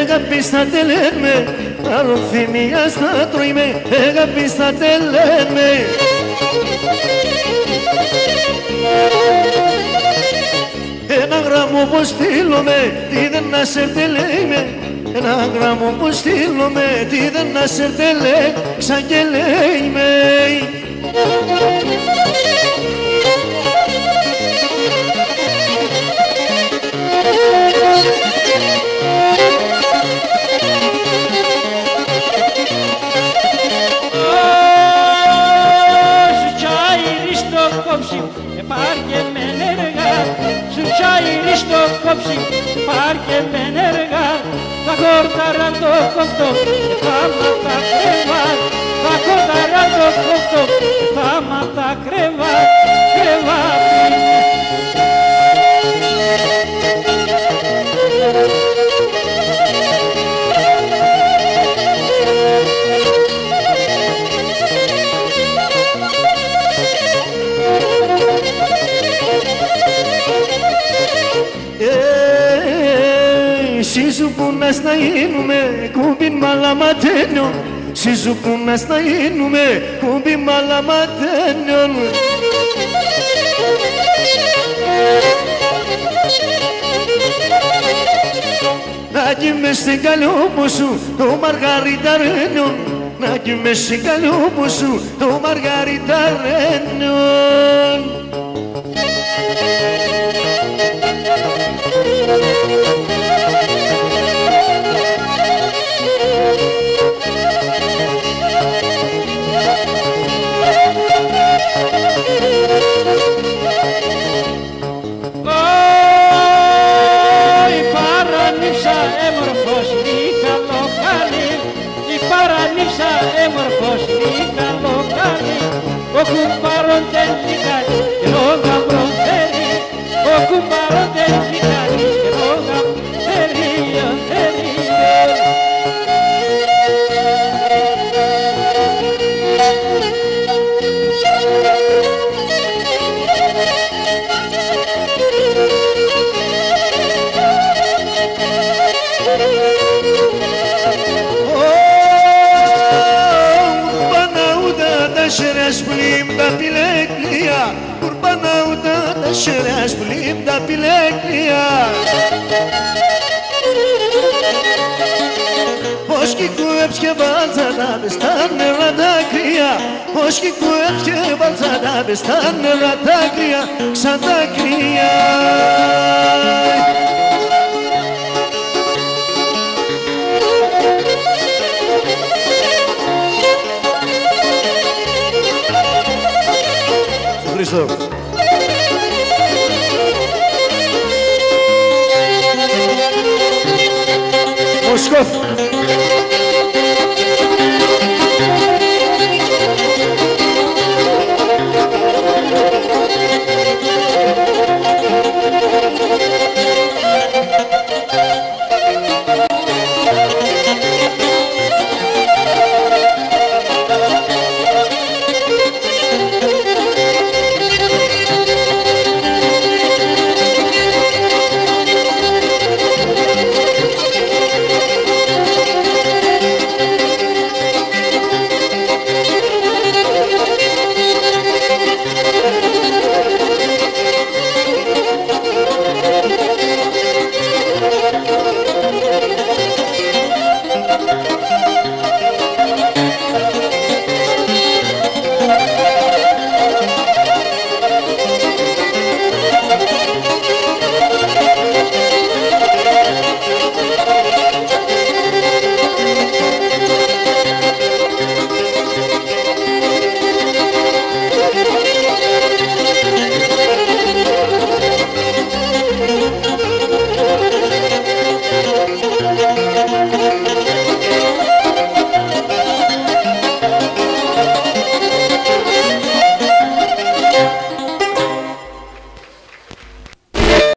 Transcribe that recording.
Αγάπησα τελέμε. Αρροφημία στα τρώμε Αγάπησα τελέμε. Ένα γράμμο πως στείλουμε Τι δεν να σε τελέμε. Ένα γράμμο πως στείλουμε Τι δεν να σε τελέ Σαν και λέει στο κόψει, πάρκε με ενεργά. Τα χόρταρα το κόφτο, εφάμα τα κρεβά. Τα χόρταρα το κόφτο, εφάμα τα κρεβά. Κρεβά Sizu puna sta inume kubin malamatenyon Sizu puna sta inume kubin malamatenyon Να κοιμες στην καλούπο σου το μαργαριταρένιο. Να κοιμες στην καλούπο σου το μαργαριταρένιο شرش بلیم دا پیلکلیا قربانا و دا شرش بلیم دا پیلکلیا Hoşki kuvvet ke balzada bistan rada kriya Hoşki kuvvet ke balzada bistan rada kriya Sada kriya Yusuf. Moskov.